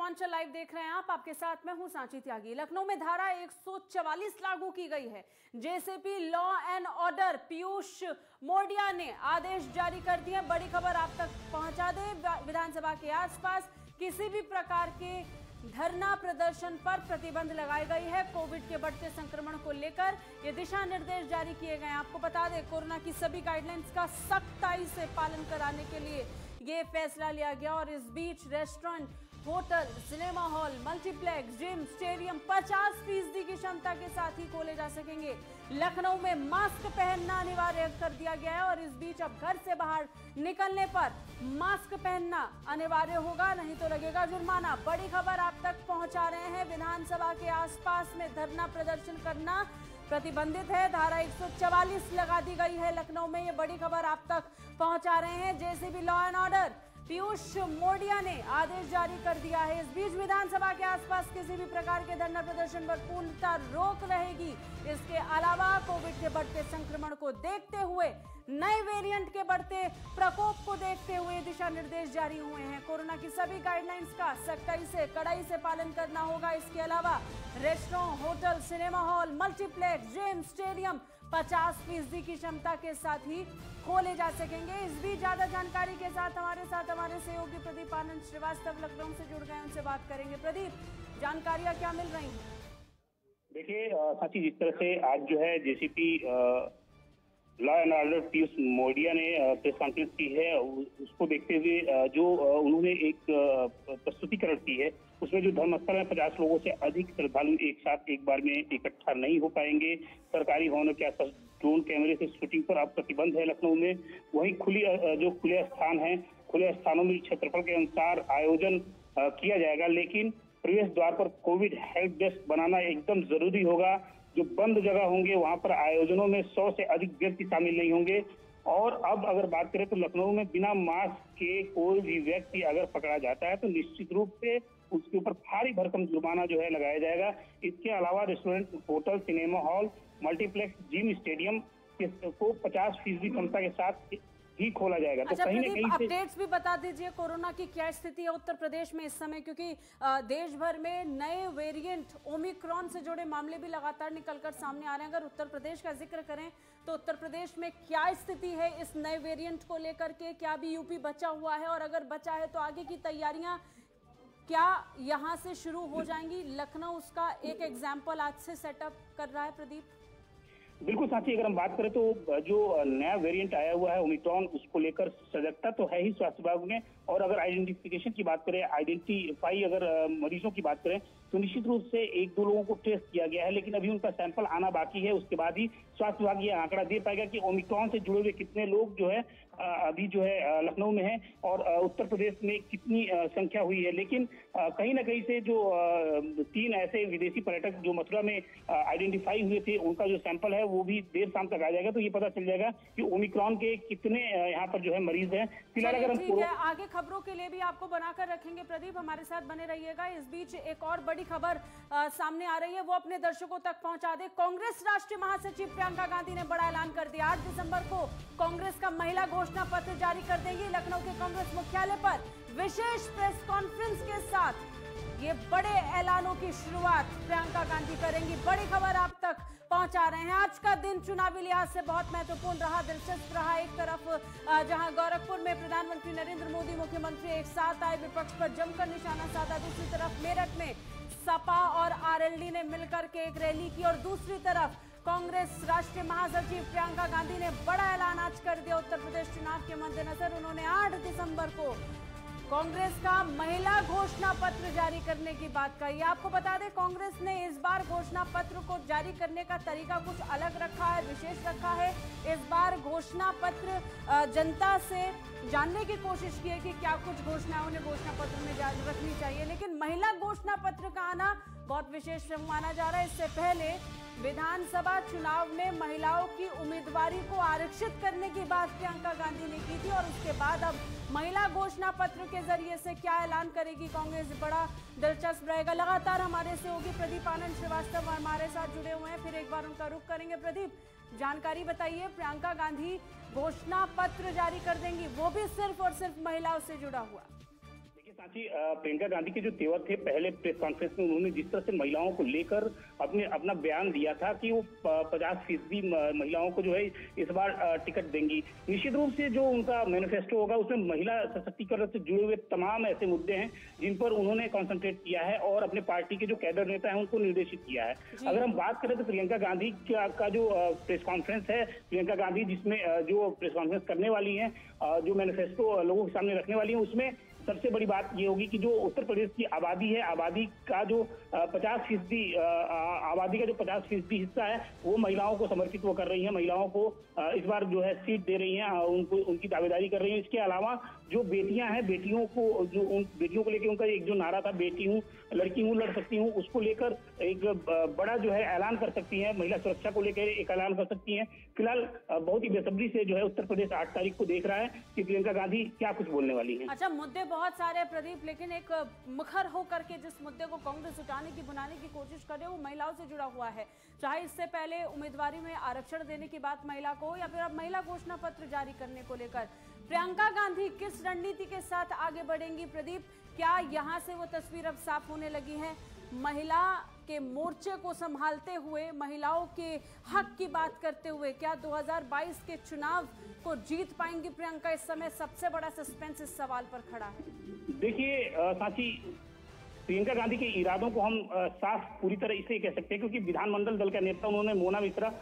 Purvanchal live देख रहे हैं आप। आपके साथ मैं हूँ सांची त्यागी। लखनऊ में धारा 144 लागू की गई है। JCP law and order Piyush Mordia ने आदेश जारी कर दिए बड़ी खबर आप तक पहुँचा दे। विधानसभा के आसपास किसी भी प्रकार के धरना प्रदर्शन पर प्रतिबंध लगाई गई है। कोविड के बढ़ते संक्रमण को लेकर ये दिशा निर्देश जारी किए गए आपको बता दें, कोरोना की सभी गाइडलाइंस का सख्ताई से पालन कराने के लिए ये फैसला लिया गया और इस बीच restaurant hotel, cinema hall, multiplex, gym, stadium 50 फ़ीसदी की क्षमता के साथ ही खोले जा सकेंगे। लखनऊ में मास्क पहनना अनिवार्य कर दिया गया है और इस बीच अब घर से बाहर निकलने पर मास्क पहनना अनिवार्य होगा, नहीं तो लगेगा जुर्माना। बड़ी खबर आप तक पहुँचा रहे हैं। विधानसभा के आसपास में धरना प्रदर्शन करना प्रतिबंधित है। धारा 144 लगा दी गई है लखनऊ में। ये बड़ी खबर आप तक पहुँचा रहे हैं। JCP, law and order Piyush Mordia ने आदेश जारी कर दिया है। इस बीच विधानसभा के आसपास किसी भी प्रकार के धरना प्रदर्शन पर पूर्णतः रोक रहेगी। इसके अलावा कोविड के बढ़ते संक्रमण को देखते हुए, नए वेरिएंट के बढ़ते प्रकोप को देखते हुए दिशा निर्देश जारी हुए हैं। कोरोना की सभी गाइडलाइंस का सख्ताई से, कड़ाई से पालन करना होगा। इसके अलावा restaurant hotel, cinema hall, multiplex, gym, stadium 50 फ़ीसदी की क्षमता के साथ ही खोले जा सकेंगे। इस बीच ज़्यादा जानकारी के साथ हमारे साथ हमारे सहयोगी प्रदीप आनंद श्रीवास्तव लखनऊ से जुड़ गए उनसे बात करेंगे। प्रदीप, जानकारियाँ क्या मिल रही हैं? देखिए साथी, जिस तरह से आज जो है JCP law and order Piyush Mordia ने प्रेस कॉन्फ्रेंस की है उसको देखते हुए जो उन्होंने एक प्रस्तुतिकरण की है उसमें जो धर्मस्थल है, पचास लोगों से अधिक श्रद्धालु एक साथ एक बार में इकट्ठा नहीं हो पाएँगे। सरकारी भवनों के आसपास ड्रोन कैमरे से शूटिंग पर अब प्रतिबंध है लखनऊ में। वही खुली जो खुले स्थान है, खुले स्थानों में क्षेत्रफल के अनुसार आयोजन किया जाएगा, लेकिन प्रवेश द्वार पर कोविड हेल्प डेस्क बनाना एकदम ज़रूरी होगा। जो बंद जगह होंगे, वहाँ पर आयोजनों में सौ से अधिक व्यक्ति शामिल नहीं होंगे। और अब अगर बात करें तो लखनऊ में बिना मास्क के कोई भी व्यक्ति अगर पकड़ा जाता है तो निश्चित रूप से उसके ऊपर भारी भरकम जुर्माना जो है लगाया जाएगा। इसके अलावा restaurant hotel cinema hall multiplex gym stadium को पचास फ़ीसदी क्षमता के साथ ही खोला जाएगा। तो अच्छा, तो कहीं ना कहीं अपडेट्स भी बता दीजिए कोरोना की क्या स्थिति है उत्तर प्रदेश में इस समय क्योंकि देश भर में नए वेरिएंट ओमिक्रॉन से जुड़े मामले भी लगातार निकलकर सामने आ रहे हैं। अगर उत्तर प्रदेश का ज़िक्र करें तो उत्तर प्रदेश में क्या स्थिति है इस नए वेरिएंट को लेकर के? क्या भी यूपी बचा हुआ है? और अगर बचा है तो आगे की तैयारियाँ क्या यहाँ से शुरू हो जाएँगी? लखनऊ उसका एक एग्ज़ाम्पल आज से सेटअप कर रहा है प्रदीप। बिल्कुल साथी, अगर हम बात करें तो जो नया वेरिएंट आया हुआ है ओमिक्रॉन उसको लेकर सजगता तो है ही स्वास्थ्य विभाग में। और अगर आइडेंटिफिकेशन की बात करें आइडेंटिफाई अगर मरीजों की बात करें तो निश्चित रूप से एक दो लोगों को टेस्ट किया गया है, लेकिन अभी उनका सैंपल आना बाकी है, उसके बाद ही स्वास्थ्य विभाग ये आंकड़ा दे पाएगा कि ओमिक्रॉन से जुड़े हुए कितने लोग जो है अभी जो है लखनऊ में है और उत्तर प्रदेश में कितनी संख्या हुई है। लेकिन कहीं ना कहीं से जो तीन ऐसे विदेशी पर्यटक जो मथुरा में आइडेंटिफाई हुए थे उनका जो सैंपल है वो भी देर शाम तक आ जाएगा। तो ये पता चल जाएगा कि ओमिक्रॉन के कितने यहाँ पर जो है मरीज़ है। फ़िलहाल अगर हम आगे खबरों के लिए भी आपको बनाकर रखेंगे प्रदीप। हमारे साथ बने रहिएगा। इस बीच एक और बड़ी खबर सामने आ रही है। वो अपने दर्शकों तक पहुँचा दे। कांग्रेस राष्ट्रीय महासचिव प्रियंका गांधी ने बड़ा ऐलान कर दिया। आठ दिसंबर को कांग्रेस का महिला घोषणा पत्र जारी कर देंगी। लखनऊ के कांग्रेस मुख्यालय पर विशेष प्रेस कॉन्फ्रेंस के साथ ये बड़े ऐलानों की शुरुआत प्रियंका गांधी करेंगी। बड़ी खबर आप तक पहुँचा रहे हैं। आज का दिन चुनावी लिहाज से बहुत महत्वपूर्ण रहा, दिलचस्प रहा एक तरफ़ जहाँ गोरखपुर में प्रधानमंत्री नरेंद्र मोदी, मुख्यमंत्री एक साथ आए, विपक्ष पर जमकर निशाना साधा। दूसरी तरफ़ मेरठ में सपा और आरएलडी ने मिलकर के एक रैली की और दूसरी तरफ़ कांग्रेस राष्ट्रीय महासचिव प्रियंका गांधी ने बड़ा ऐलान आज कर दिया उत्तर प्रदेश चुनाव के मद्देनजर। उन्होंने 8 दिसंबर को कांग्रेस का महिला घोषणा पत्र जारी करने की बात कही। आपको बता दें, कांग्रेस ने इस बार घोषणा पत्र को जारी करने का तरीका कुछ अलग रखा है, विशेष रखा है। इस बार घोषणा पत्र जनता से जानने की कोशिश की है कि क्या कुछ घोषणाएँ उन्हें घोषणा पत्र में रखनी चाहिए। लेकिन महिला घोषणा पत्र का आना बहुत विशेष माना जा रहा है। इससे पहले विधानसभा चुनाव में महिलाओं की उम्मीदवारी को आरक्षित करने की बात प्रियंका गांधी ने की थी और उसके बाद अब महिला घोषणा पत्र के ज़रिए से क्या ऐलान करेगी कांग्रेस? बड़ा दिलचस्प रहेगा। लगातार हमारे से होगी प्रदीप आनंद श्रीवास्तव हमारे साथ जुड़े हुए हैं। फिर एक बार उनका रुख करेंगे। प्रदीप, जानकारी बताइए, प्रियंका गांधी घोषणा पत्र जारी कर देंगी, वो भी सिर्फ़ और सिर्फ़ महिलाओं से जुड़ा हुआ। सांची प्रियंका गांधी के जो तेवर थे पहले प्रेस कॉन्फ्रेंस में उन्होंने जिस तरह से महिलाओं को लेकर अपने अपना बयान दिया था कि वो पचास फ़ीसदी महिलाओं को जो है इस बार टिकट देंगी। निश्चित रूप से जो उनका मैनिफेस्टो होगा उसमें महिला सशक्तिकरण से जुड़े हुए तमाम ऐसे मुद्दे हैं जिन पर उन्होंने कॉन्सेंट्रेट किया है और अपने पार्टी के जो कैडर नेता है उनको निर्देशित किया है। अगर हम बात करें तो प्रियंका गांधी का जो प्रेस कॉन्फ्रेंस है प्रियंका गांधी जिसमें जो प्रेस कॉन्फ्रेंस करने वाली है जो मैनिफेस्टो लोगों के सामने रखने वाली है उसमें सबसे बड़ी बात ये होगी कि जो उत्तर प्रदेश की आबादी है, आबादी का जो पचास फ़ीसदी आबादी का जो पचास फ़ीसदी हिस्सा है, वो महिलाओं को समर्पित वो कर रही है। महिलाओं को इस बार जो है सीट दे रही है उनको, उनकी दावेदारी कर रही है। इसके अलावा जो बेटियाँ हैं, बेटियों को, जो उन, बेटियों को लेकर उनका एक जो नारा था, बेटी हूँ, लड़की हूँ, लड़ सकती हूँ, उसको लेकर एक बड़ा जो है ऐलान कर सकती है, महिला सुरक्षा को लेकर एक ऐलान कर सकती है। फ़िलहाल बहुत ही बेसब्री से जो है उत्तर प्रदेश आठ तारीख को देख रहा है कि प्रियंका गांधी क्या कुछ बोलने वाली है। अच्छा मुद्दे बहुत सारे प्रदीप, लेकिन एक मुखर होकर के जिस मुद्दे को कांग्रेस उठाने की, बुनाने की कोशिश कर रहे वो महिलाओं से जुड़ा हुआ है। चाहे इससे पहले उम्मीदवारी में आरक्षण देने की बात महिला को या फिर अब महिला घोषणा पत्र जारी करने को लेकर। प्रियंका गांधी किस रणनीति के साथ आगे बढ़ेंगी? प्रदीप, क्या यहाँ से वो तस्वीर अब साफ़ होने लगी है? महिला के मोर्चे को संभालते हुए, महिलाओं के हक की बात करते हुए, क्या 2022 के चुनाव को जीत पाएँगी प्रियंका? इस समय सबसे बड़ा सस्पेंस इस सवाल पर खड़ा है। देखिए साथी, प्रियंका गांधी के इरादों को हम साफ़ पूरी तरह इसे कह सकते हैं, क्योंकि विधानमंडल दल का नेता उन्होंने मोना मिश्रा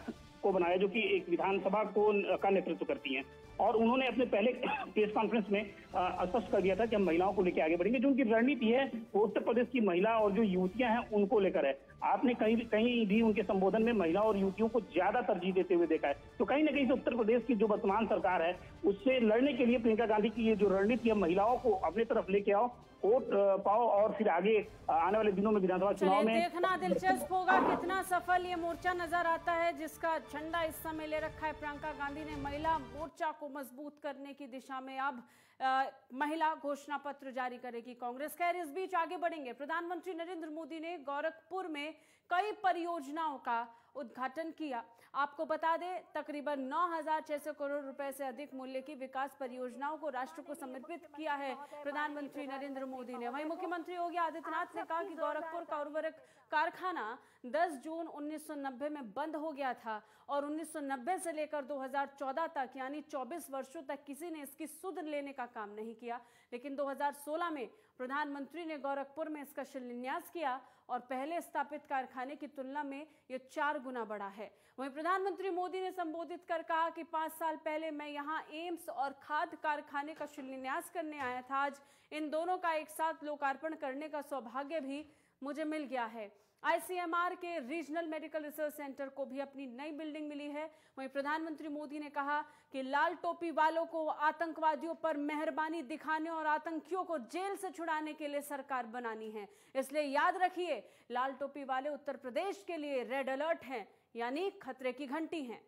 को बनाया, जो कि एक विधानसभा को का नेतृत्व करती हैं। और उन्होंने अपने पहले प्रेस कॉन्फ्रेंस में स्पष्ट कर दिया था कि हम महिलाओं को लेकर आगे बढ़ेंगे। जो उनकी रणनीति है, वो उत्तर प्रदेश की महिला और जो युवतियाँ हैं, उनको लेकर है। आपने कहीं कहीं भी उनके संबोधन में महिला और युवतियों को ज़्यादा तरजीह देते हुए देखा है। तो कहीं ना कहीं से उत्तर प्रदेश की जो वर्तमान सरकार है, उससे लड़ने के लिए प्रियंका गांधी की ये जो रणनीति है, महिलाओं को अपने तरफ़ लेके आओ वोट पाओ और फिर आगे आने वाले दिनों में विधानसभा चुनाव में देखना दिलचस्प होगा कितना सफल ये मोर्चा नज़र आता है जिसका झंडा इस समय ले रखा है। प्रियंका गांधी ने महिला मोर्चा को मज़बूत करने की दिशा में अब आ, महिला घोषणा पत्र जारी करेगी कांग्रेस। खैर इस बीच आगे बढ़ेंगे। प्रधानमंत्री नरेंद्र मोदी ने गोरखपुर में कई परियोजनाओं का उद्घाटन किया। आपको बता दें तकरीबन 9,600 करोड़ रुपए से अधिक मूल्य की विकास परियोजनाओं को राष्ट्र को समर्पित किया है। प्रधानमंत्री नरेंद्र मोदी ने। वहीं मुख्यमंत्री योगी आदित्यनाथ ने कहा कि गोरखपुर का उर्वरक कारखाना 10 जून 1990 में बंद हो गया था और 1990 से लेकर 2014 तक यानी 24 वर्षों तक किसी ने इसकी सुध लेने का काम नहीं किया। लेकिन 2016 में प्रधानमंत्री ने गोरखपुर में इसका शिलान्यास किया और पहले स्थापित कारखाने की तुलना में यह चार गुना बड़ा है। वहीं प्रधानमंत्री मोदी ने संबोधित कर कहा कि पाँच साल पहले मैं यहाँ एम्स और खाद कारखाने का शिलान्यास करने आया था। आज इन दोनों का एक साथ लोकार्पण करने का सौभाग्य भी मुझे मिल गया है। आईसीएमआर के रीजनल मेडिकल रिसर्च सेंटर को भी अपनी नई बिल्डिंग मिली है। वहीं प्रधानमंत्री मोदी ने कहा कि लाल टोपी वालों को आतंकवादियों पर मेहरबानी दिखाने और आतंकियों को जेल से छुड़ाने के लिए सरकार बनानी है। इसलिए याद रखिए, लाल टोपी वाले उत्तर प्रदेश के लिए रेड अलर्ट हैं, यानी खतरे की घंटी हैं।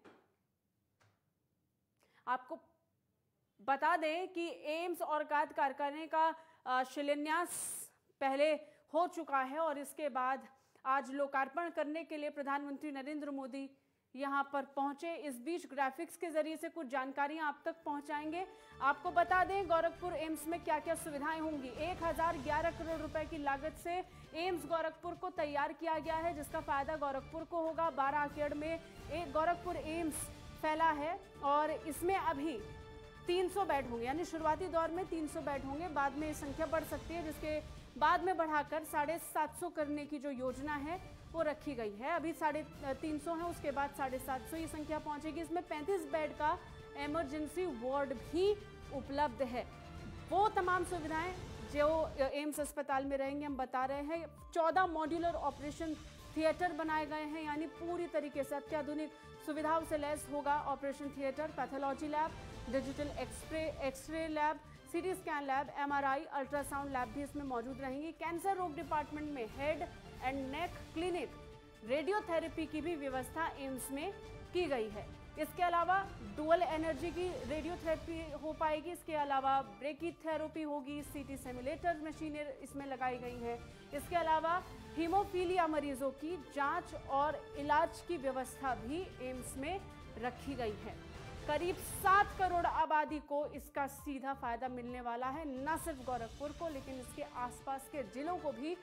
आपको बता दें कि एम्स और काद कारखाने का शिलान्यास पहले हो चुका है और इसके बाद आज लोकार्पण करने के लिए प्रधानमंत्री नरेंद्र मोदी यहाँ पर पहुँचे। इस बीच ग्राफिक्स के ज़रिए से कुछ जानकारियाँ आप तक पहुंचाएँगे। आपको बता दें, गोरखपुर एम्स में क्या क्या सुविधाएँ होंगी? एक हज़ार ग्यारह करोड़ रुपए की लागत से एम्स गोरखपुर को तैयार किया गया है, जिसका फ़ायदा गोरखपुर को होगा। बारह एकड़ में एक गोरखपुर एम्स फैला है और इसमें अभी 300 बेड होंगे, यानी शुरुआती दौर में 300 बेड होंगे। बाद में संख्या बढ़ सकती है, जिसके बाद में बढ़ाकर साढ़े सात सौ करने की जो योजना है, वो रखी गई है। अभी साढ़े तीन सौ है, उसके बाद साढ़े सात सौ ये संख्या पहुंचेगी। इसमें पैंतीस बेड का एमरजेंसी वार्ड भी उपलब्ध है। वो तमाम सुविधाएँ जो एम्स अस्पताल में रहेंगे, हम बता रहे हैं। चौदह मॉड्यूलर ऑपरेशन थिएटर बनाए गए हैं, यानी पूरी तरीके से अत्याधुनिक सुविधाओं से लैस होगा operation theatre, pathology lab, digital x-ray x-ray lab CT scan lab, MRI, ultrasound lab भी इसमें मौजूद रहेंगी। कैंसर रोग डिपार्टमेंट में head and neck clinic, radiotherapy की भी व्यवस्था एम्स में की गई है। इसके अलावा डुअल एनर्जी की रेडियोथेरेपी हो पाएगी। इसके अलावा ब्रेकी थेरेपी होगी। सीटी सेमुलेटर मशीनें इसमें लगाई गई हैं। इसके अलावा हीमोफीलिया मरीजों की जाँच और इलाज की व्यवस्था भी एम्स में रखी गई है। करीब सात करोड़ आबादी को इसका सीधा फ़ायदा मिलने वाला है, न सिर्फ़ गोरखपुर को, लेकिन इसके आसपास के जिलों को भी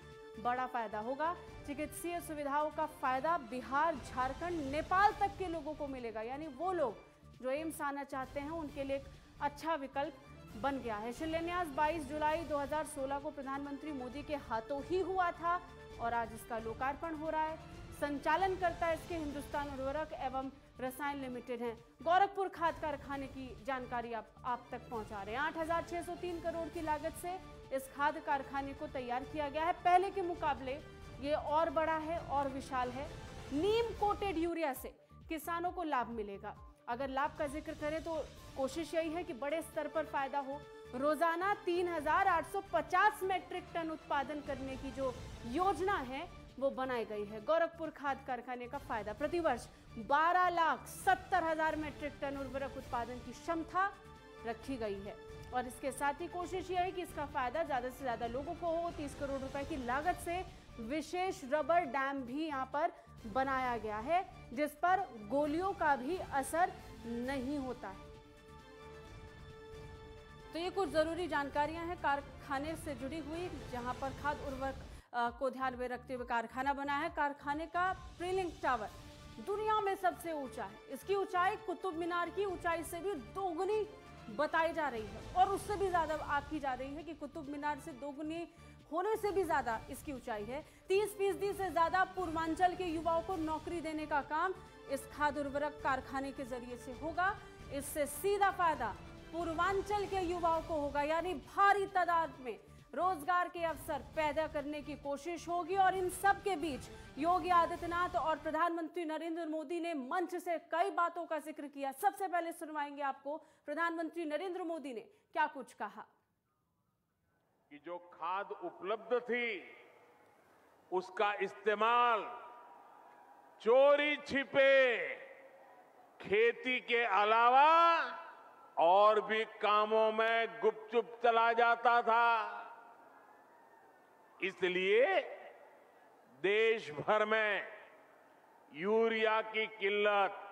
बड़ा फ़ायदा होगा। चिकित्सीय सुविधाओं का फ़ायदा बिहार, झारखंड, नेपाल तक के लोगों को मिलेगा। यानी वो लोग जो एम्स आना चाहते हैं, उनके लिए अच्छा विकल्प बन गया है। शिलान्यास 22 जुलाई 2016 को प्रधानमंत्री मोदी के हाथों ही हुआ था और आज इसका लोकार्पण हो रहा है। संचालन करता है इसके हिंदुस्तान उर्वरक एवं रसायन लिमिटेड है। गोरखपुर खाद कारखाने की जानकारी आप आप तक पहुँचा रहे हैं। आठ हज़ार छह सौ तीन करोड़ की लागत से इस खाद कारखाने को तैयार किया गया है। पहले के मुकाबले ये और बड़ा है और विशाल है। नीम कोटेड यूरिया से किसानों को लाभ मिलेगा। अगर लाभ का ज़िक्र करें तो कोशिश यही है कि बड़े स्तर पर फ़ायदा हो। रोज़ाना 3,850 मैट्रिक टन उत्पादन करने की जो योजना है वो बनाई गई है। गोरखपुर खाद कारखाने का फ़ायदा। प्रतिवर्ष 12 लाख सत्तर हज़ार मेट्रिक टन उर्वरक उत्पादन की क्षमता रखी गई है। और इसके साथ ही कोशिश यह है कि इसका फ़ायदा ज़्यादा से ज़्यादा लोगों को हो। तीस करोड़ रुपए की लागत से विशेष रबर डैम भी यहाँ पर बनाया गया है, जिस पर गोलियों का भी असर नहीं होता है। तो ये कुछ ज़रूरी जानकारियाँ हैं कारखाने से जुड़ी हुई, जहाँ पर खाद उर्वरक को ध्यान में रखते हुए कारखाना बना है। कारखाने का प्रीलिंग टावर दुनिया में सबसे ऊँचा है। इसकी ऊंचाई कुतुब मीनार की ऊंचाई से भी दोगुनी बताई जा रही है और उससे भी ज़्यादा आकी जा रही है कि कुतुब मीनार से दोगुनी होने से भी ज़्यादा इसकी ऊंचाई है। तीस फ़ीसदी से ज़्यादा पूर्वांचल के युवाओं को नौकरी देने का काम इस खाद उर्वरक कारखाने के ज़रिए से होगा। इससे सीधा फ़ायदा पूर्वांचल के युवाओं को होगा। यानी भारी तादाद में रोज़गार के अवसर पैदा करने की कोशिश होगी और इन सब के बीच योगी आदित्यनाथ और प्रधानमंत्री नरेंद्र मोदी ने मंच से कई बातों का ज़िक्र किया। सबसे पहले सुनवाएँगे आपको प्रधानमंत्री नरेंद्र मोदी ने क्या कुछ कहा। कि जो खाद उपलब्ध थी, उसका इस्तेमाल चोरी छिपे खेती के अलावा और भी कामों में गुपचुप चला जाता था। इसलिए देश भर में यूरिया की किल्लत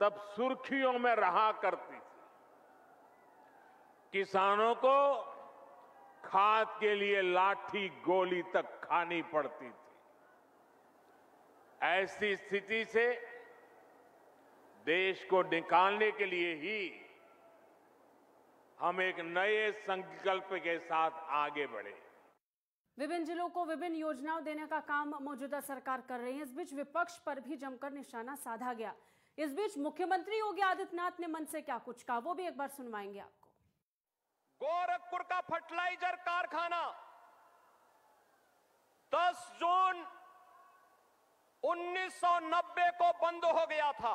तब सुर्खियों में रहा करती थी। किसानों को खाद के लिए लाठी गोली तक खानी पड़ती थी। ऐसी स्थिति से देश को निकालने के लिए ही हम एक नए संकल्प के साथ आगे बढ़े। विभिन्न जिलों को विभिन्न योजनाओं देने का काम मौजूदा सरकार कर रही है। इस बीच विपक्ष पर भी जमकर निशाना साधा गया। इस बीच मुख्यमंत्री योगी आदित्यनाथ ने मन से क्या कुछ कहा, वो भी एक बार सुनवाएँगे आपको। गोरखपुर का फर्टिलाइज़र कारखाना 10 जून 1990 को बंद हो गया था।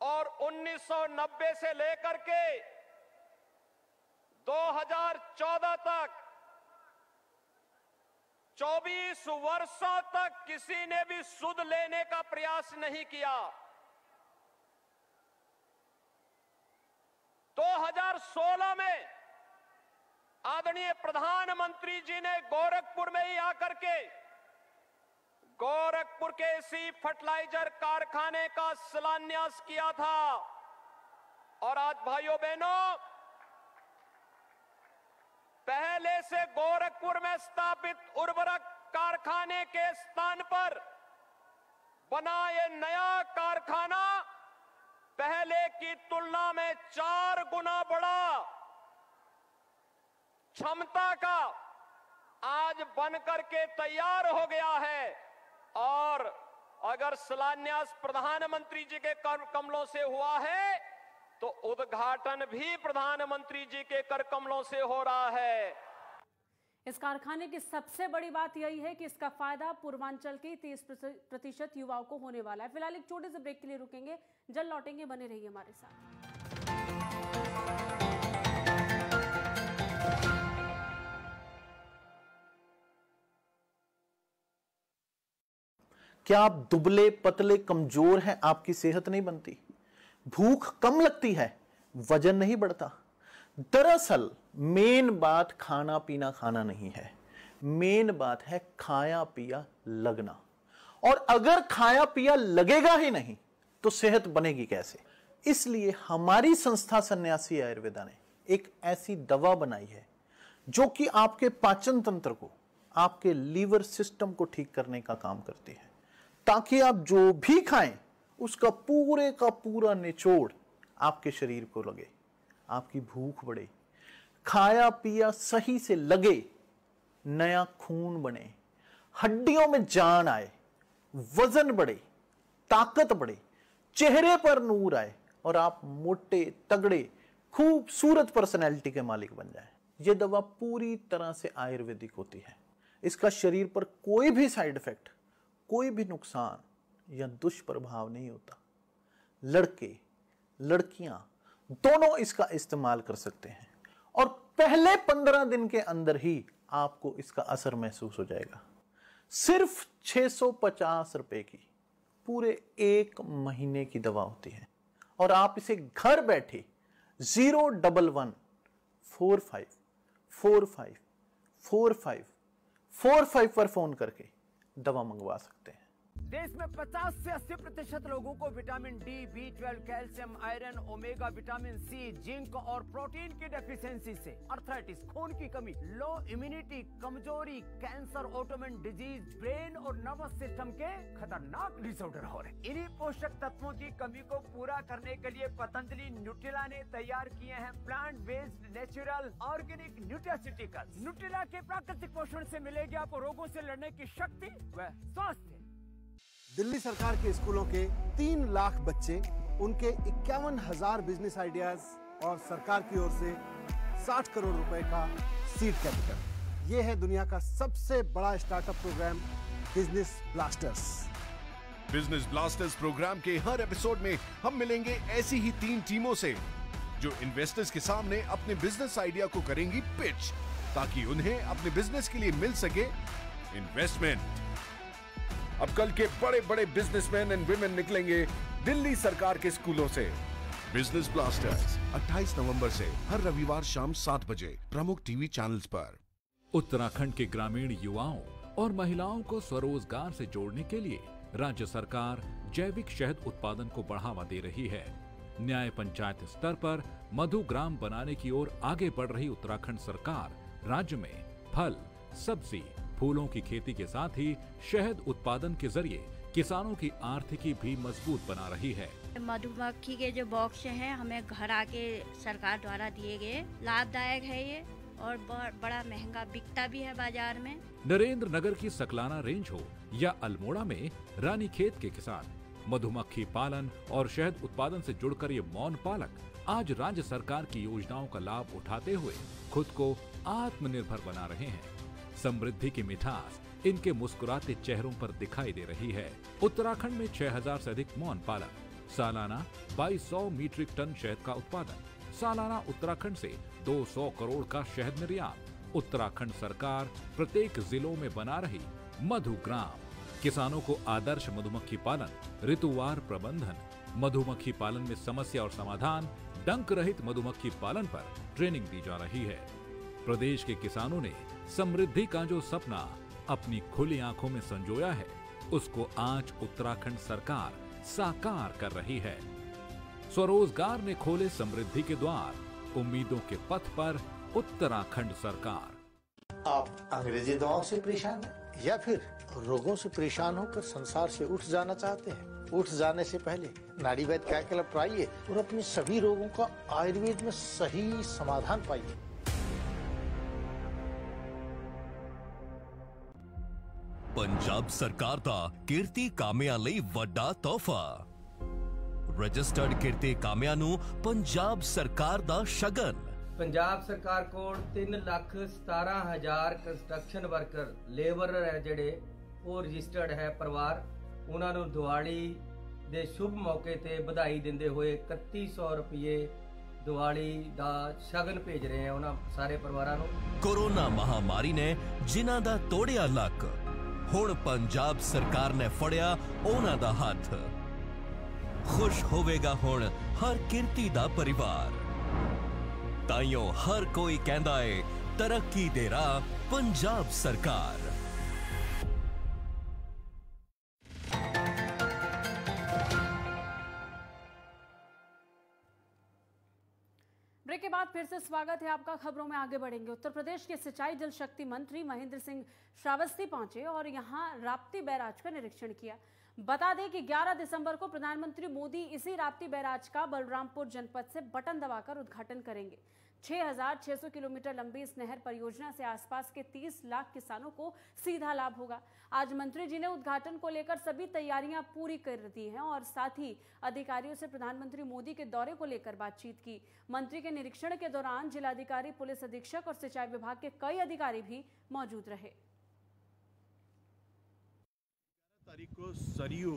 और 1990 से लेकर के 2014 तक 24 वर्षों तक किसी ने भी सुध लेने का प्रयास नहीं किया। 2016 में आदरणीय प्रधानमंत्री जी ने गोरखपुर में ही आकर के, गोरखपुर के इसी फर्टिलाइज़र कारखाने का शिलान्यास किया था। और आज भाइयों बहनों पहले से गोरखपुर में स्थापित उर्वरक कारखाने के स्थान पर बना ये नया कारखाना पहले की तुलना में चार गुना बड़ा क्षमता का आज बनकर के तैयार हो गया है। और अगर शिलान्यास प्रधानमंत्री जी के कमलों से हुआ है तो उद्घाटन भी प्रधानमंत्री जी के कर कमलों से हो रहा है। इस कारखाने की सबसे बड़ी बात यही है कि इसका फ़ायदा पूर्वांचल के 30 प्रतिशत युवाओं को होने वाला है। फ़िलहाल एक छोटे से ब्रेक के लिए रुकेंगे। जल लौटेंगे बने रहिए हमारे साथ। क्या आप दुबले पतले कमज़ोर हैं? आपकी सेहत नहीं बनती। भूख कम लगती है, वज़न नहीं बढ़ता। दरअसल, मेन बात खाना पीना खाना नहीं है। मेन बात है खाया पिया लगना। और अगर खाया पिया लगेगा ही नहीं तो सेहत बनेगी कैसे? इसलिए हमारी संस्था सन्यासी आयुर्वेदा ने एक ऐसी दवा बनाई है, जो कि आपके पाचन तंत्र को, आपके लीवर सिस्टम को ठीक करने का काम करती है। ताकि आप जो भी खाएँ उसका पूरे का पूरा निचोड़ आपके शरीर को लगे, आपकी भूख बढ़े, खाया पिया सही से लगे, नया खून बने, हड्डियों में जान आए, वज़न बढ़े, ताकत बढ़े, चेहरे पर नूर आए और आप मोटे, तगड़े, खूबसूरत पर्सनैलिटी के मालिक बन जाए। यह दवा पूरी तरह से आयुर्वेदिक होती है। इसका शरीर पर कोई भी साइड इफ़ेक्ट कोई भी नुकसान या दुष्प्रभाव नहीं होता। लड़के, लड़कियाँ दोनों इसका इस्तेमाल कर सकते हैं और पहले पंद्रह दिन के अंदर ही आपको इसका असर महसूस हो जाएगा। सिर्फ़ 650 रुपए की पूरे एक महीने की दवा होती है और आप इसे घर बैठे zero double one four five four five four five four five पर फ़ोन करके दवा मंगवा सकते हैं। देश में 50 से 80 प्रतिशत लोगों को vitamin D, B twelve, calcium, iron, omega, vitamin C, zinc और प्रोटीन की डेफिशिएंसी से अर्थराइटिस खून की कमी लो इम्यूनिटी कमज़ोरी कैंसर ऑटोमिन डिज़ीज़ ब्रेन और नर्वस सिस्टम के खतरनाक डिसऑर्डर हो रहे इन्हीं पोषक तत्वों की कमी को पूरा करने के लिए पतंजलि न्यूट्रिला ने तैयार किए हैं plant based natural organic nutraceutical Nutrila के प्राकृतिक पोषण से मिलेगी आपको रोगों से लड़ने की शक्ति व स्वास्थ्य। दिल्ली सरकार के स्कूलों के तीन लाख बच्चे, उनके इक्यावन हज़ार बिज़नेस आइडियाज़ और सरकार की ओर से 60 करोड़ रुपए का सीड कैपिटल ये है दुनिया का सबसे बड़ा startup program business blasters business blasters program के हर एपिसोड में हम मिलेंगे ऐसी ही तीन टीमों से, जो इन्वेस्टर्स के सामने अपने बिज़नेस आइडिया को करेंगी पिच ताकि उन्हें अपने बिज़नेस के लिए मिल सके इन्वेस्टमेंट अब कल के बड़े बड़े बिजनेसमैन एंड वुमेन निकलेंगे दिल्ली सरकार के स्कूलों से। बिज़नेस ब्लास्टर्स 28 नवंबर से हर रविवार शाम सात बजे प्रमुख टीवी चैनल्स पर। उत्तराखंड के ग्रामीण युवाओं और महिलाओं को स्वरोजगार से जोड़ने के लिए राज्य सरकार जैविक शहद उत्पादन को बढ़ावा दे रही है। न्याय पंचायत स्तर पर मधु ग्राम बनाने की ओर आगे बढ़ रही उत्तराखंड सरकार राज्य में फल सब्ज़ी फूलों की खेती के साथ ही शहद उत्पादन के ज़रिए किसानों की आर्थिकी भी मज़बूत बना रही है। मधुमक्खी के जो बॉक्स हैं हमें घर आके सरकार द्वारा दिए गए लाभदायक है ये और बड़ा महँगा बिकता भी है बाज़ार में। नरेंद्र नगर की सकलाना रेंज हो या अल्मोड़ा में रानी खेत के किसान मधुमक्खी पालन और शहद उत्पादन से जुड़कर ये मौन पालक आज राज्य सरकार की योजनाओं का लाभ उठाते हुए खुद को आत्मनिर्भर बना रहे हैं। समृद्धि की मिठास इनके मुस्कुराते चेहरों पर दिखाई दे रही है। उत्तराखंड में 6000 से अधिक मौन पालक, सालाना 2200 मीट्रिक टन शहद का उत्पादन, सालाना उत्तराखंड से 200 करोड़ का शहद निर्यात। उत्तराखंड सरकार प्रत्येक जिलों में बना रही मधु ग्राम। किसानों को आदर्श मधुमक्खी पालन, ऋतुवार प्रबंधन। मधुमक्खी पालन में समस्या और समाधान, डंक रहित मधुमक्खी पालन पर ट्रेनिंग दी जा रही है। प्रदेश के किसानों ने समृद्धि का जो सपना अपनी खुली आँखों में संजोया है, उसको आज उत्तराखंड सरकार साकार कर रही है। स्वरोजगार ने खोले समृद्धि के द्वार, उम्मीदों के पथ पर उत्तराखंड सरकार। आप अंग्रेज़ी दवाओं से परेशान हैं, या फिर रोगों से परेशान होकर संसार से उठ जाना चाहते हैं? उठ जाने से पहले नाड़ी वैद्य क्या आइए और अपने सभी रोगों का आयुर्वेद में सही समाधान पाइए। ਪੰਜਾਬ ਸਰਕਾਰ ਦਾ ਕਿਰਤੀ ਕਾਮਿਆਂ ਲਈ ਵੱਡਾ ਤੋਹਫਾ। ਰਜਿਸਟਰਡ ਕਿਰਤੀ ਕਾਮਿਆਂ ਨੂੰ ਪੰਜਾਬ ਸਰਕਾਰ ਦਾ ਸ਼ਗਨ। ਪੰਜਾਬ ਸਰਕਾਰ ਕੋਲ 3 ਲੱਖ 17 ਹਜ਼ਾਰ ਕੰਸਟਰਕਸ਼ਨ ਵਰਕਰ ਲੇਬਰ ਹੈ ਜਿਹੜੇ ਉਹ ਰਜਿਸਟਰਡ ਹੈ ਪਰਿਵਾਰ। ਉਹਨਾਂ ਨੂੰ ਦਿਵਾਲੀ ਦੇ ਸ਼ੁਭ ਮੌਕੇ ਤੇ ਵਧਾਈ ਦਿੰਦੇ ਹੋਏ 3100 ਰੁਪਏ ਦਿਵਾਲੀ ਦਾ ਸ਼ਗਨ ਭੇਜ ਰਹੇ ਹਾਂ ਉਹਨਾਂ ਸਾਰੇ ਪਰਿਵਾਰਾਂ ਨੂੰ। ਕੋਰੋਨਾ ਮਹਾਮਾਰੀ ਨੇ ਜਿਨ੍ਹਾਂ ਦਾ ਤੋੜਿਆ ਲੱਕ ਹੁਣ ਪੰਜਾਬ ਸਰਕਾਰ ਨੇ ਫੜਿਆ ਉਹਨਾਂ ਦਾ ਹੱਥ। ਖੁਸ਼ ਹੋਵੇਗਾ ਹੁਣ ਹਰ ਕਿਰਤੀ ਦਾ ਪਰਿਵਾਰ। ਤਾਈਓ ਹਰ ਕੋਈ ਕਹਿੰਦਾ ਏ, ਤਰੱਕੀ ਦੇ ਰਾਹ ਪੰਜਾਬ ਸਰਕਾਰ। फिर से स्वागत है आपका खबरों में आगे बढ़ेंगे। उत्तर प्रदेश के सिंचाई जल शक्ति मंत्री महेंद्र सिंह श्रावस्ती पहुँचे और यहाँ राप्ती बैराज का निरीक्षण किया। बता दें कि 11 दिसंबर को प्रधानमंत्री मोदी इसी राप्ती बैराज का बलरामपुर जनपद से बटन दबाकर उद्घाटन करेंगे। 6,600 किलोमीटर लंबी इस नहर परियोजना से आसपास के 30 लाख किसानों को सीधा लाभ होगा। आज मंत्री जी ने उद्घाटन को लेकर सभी तैयारियाँ पूरी कर दी हैं और साथ ही अधिकारियों से प्रधानमंत्री मोदी के दौरे को लेकर बातचीत की। मंत्री के निरीक्षण के दौरान जिलाधिकारी पुलिस अधीक्षक और सिंचाई विभाग के कई अधिकारी भी मौजूद रहे। तारीख को सरयू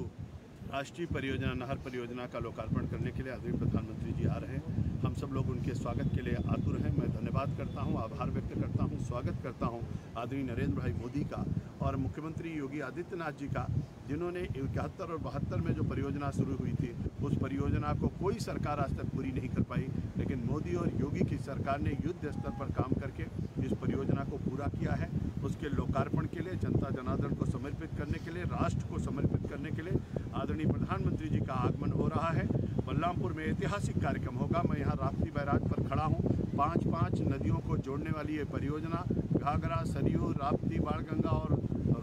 राष्ट्रीय परियोजना नहर परियोजना का लोकार्पण करने के लिए आदरणीय प्रधानमंत्री जी आ रहे हैं। हम सब लोग उनके स्वागत के लिए आतुर हैं। मैं धन्यवाद करता हूँ, आभार व्यक्त करता हूँ, स्वागत करता हूँ आदरणीय नरेंद्र भाई मोदी का और मुख्यमंत्री योगी आदित्यनाथ जी का, जिन्होंने इकहत्तर और बहत्तर में जो परियोजना शुरू हुई थी, उस परियोजना को कोई सरकार आज तक पूरी नहीं कर पाई। लेकिन मोदी और योगी की सरकार ने युद्ध स्तर पर काम करके इस परियोजना को पूरा किया है। उसके लोकार्पण के लिए जनता जनार्दन को समर्पित करने के लिए राष्ट्र को समर्पित करने के लिए आदरणीय प्रधानमंत्री जी का आगमन हो रहा है बलरामपुर में ऐतिहासिक कार्यक्रम होगा। मैं यहाँ राप्ती बैराज पर खड़ा हूँ। पाँच पाँच नदियों को जोड़ने वाली ये परियोजना घाघरा सरयू राप्ती बाणगंगा और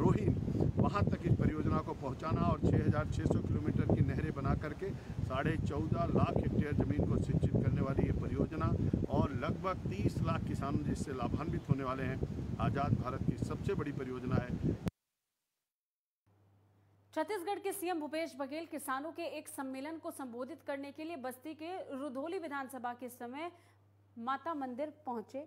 रोहिन वहाँ तक इस परियोजना को पहुँचाना और 6,600 किलोमीटर की नहरें बना करके साढ़े चौदह लाख हेक्टेयर ज़मीन को सिंचित करने वाली ये परियोजना और लगभग 30 लाख किसान जिससे लाभान्वित होने वाले हैं आज़ाद भारत की सबसे बड़ी परियोजना। छत्तीसगढ़ के सीएम भूपेश बघेल किसानों के एक सम्मेलन को संबोधित करने के लिए बस्ती के रुधोली विधानसभा के समय माता मंदिर पहुँचे।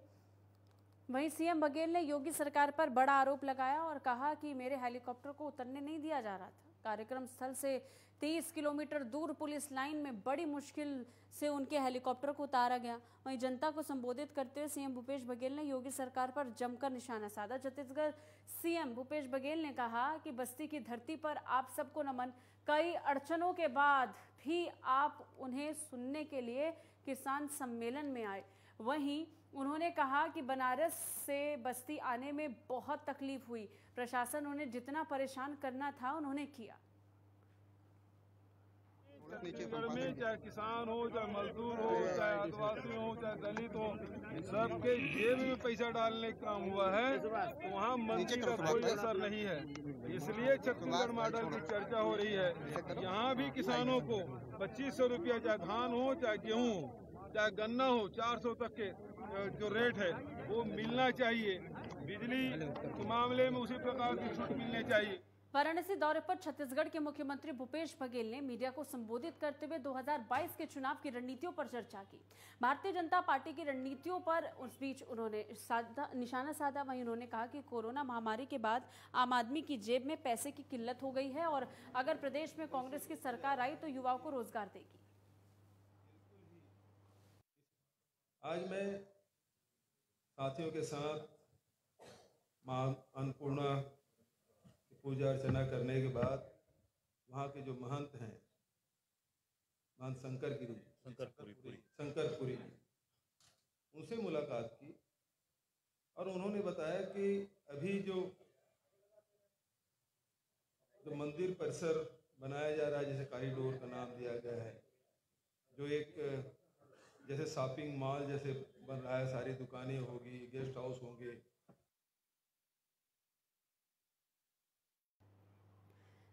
वहीं सीएम बघेल ने योगी सरकार पर बड़ा आरोप लगाया और कहा कि मेरे हेलीकॉप्टर को उतरने नहीं दिया जा रहा था। कार्यक्रम स्थल से 30 किलोमीटर दूर पुलिस लाइन में बड़ी मुश्किल से उनके हेलीकॉप्टर को उतारा गया। वहीं जनता को संबोधित करते हुए सीएम भूपेश बघेल ने योगी सरकार पर जमकर निशाना साधा। छत्तीसगढ़ सीएम भूपेश बघेल ने कहा कि बस्ती की धरती पर आप सबको नमन। कई अड़चनों के बाद भी आप उन्हें सुनने के लिए किसान सम्मेलन में आए। वहीं उन्होंने कहा कि बनारस से बस्ती आने में बहुत तकलीफ़ हुई। प्रशासन उन्हें जितना परेशान करना था, उन्होंने किया। चाहे किसान हो, चाहे मजदूर हो, चाहे आदिवासी हो, चाहे दलित हो, सबके जेब में पैसा डालने का काम हुआ है। तो वहाँ मंत्री का कोई असर नहीं है। इसलिए छत्तीसगढ़ मॉडल की चर्चा हो रही है। यहाँ भी किसानों को पच्चीस सौ रुपया, चाहे धान हो, चाहे गेहूँ हो, चाहे गन्ना हो, चार सौ तक के जो रेट है वो मिलना चाहिए। बिजली के मामले में उसी प्रकार की छूट मिलनी चाहिए। वाराणसी दौरे पर छत्तीसगढ़ के मुख्यमंत्री भूपेश बघेल ने मीडिया को संबोधित करते हुए 2022 के चुनाव की रणनीतियों पर चर्चा की। भारतीय जनता पार्टी की रणनीतियों पर उस बीच उन्होंने साधा निशाना साधा। वहीं उन्होंने कहा कि कोरोना महामारी के बाद आम आदमी की जेब में पैसे की किल्लत हो गई है और अगर प्रदेश में कांग्रेस की सरकार आई तो युवाओं को रोज़गार देगी। आज मैं साथियों के साथ माँ अन्नपूर्णा की पूजा अर्चना करने के बाद वहाँ के जो महंत हैं महंत शंकर गिरी शंकरपुरी शंकरपुरी उनसे मुलाकात की और उन्होंने बताया कि अभी जो जो मंदिर परिसर बनाया जा रहा है जैसे कॉरिडोर का नाम दिया गया है जो एक जैसे शॉपिंग मॉल जैसे बन रहा है, सारी दुकानें होगी गेस्ट हाउस होंगे।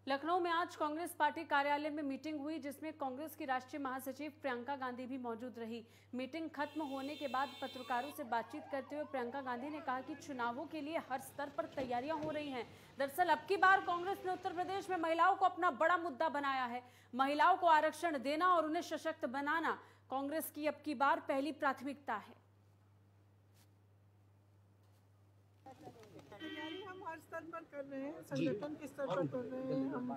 लखनऊ में आज कांग्रेस पार्टी कार्यालय में मीटिंग हुई, जिसमें कांग्रेस की राष्ट्रीय महासचिव प्रियंका गांधी भी मौजूद रही। मीटिंग खत्म होने के बाद पत्रकारों से बातचीत करते हुए प्रियंका गांधी ने कहा कि चुनावों के लिए हर स्तर पर तैयारियाँ हो रही हैं। दरअसल अब की बार कांग्रेस ने उत्तर प्रदेश में महिलाओं को अपना बड़ा मुद्दा बनाया है। महिलाओं को आरक्षण देना और उन्हें सशक्त बनाना कांग्रेस की अब की बार पहली प्राथमिकता है। तैयारी हम हर स्तर पर कर रहे हैं संगठन के स्तर पर कर रहे हैं हम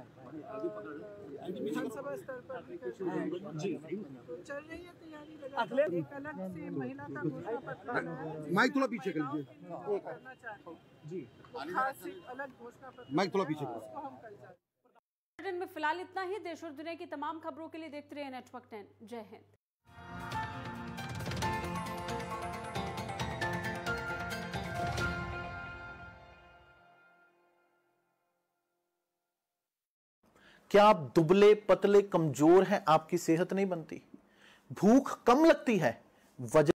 विधानसभा स्तर पर भी कर रहे हैं। तो चल रही है तैयारी लगातार एक अलग से महिला का घोषणा पत्र माइक थोड़ा पीछे कर लीजिए। करना चाहते हैं। जी। खास एक अलग घोषणा पत्र माइक थोड़ा पीछे करो। उसको हम में फ़िलहाल इतना ही। देश और दुनिया की तमाम खबरों के लिए देखते रहे नेटवर्क टेन। जय हिंद। क्या आप दुबले पतले कमज़ोर हैं? आपकी सेहत नहीं बनती। भूख कम लगती है। वज़न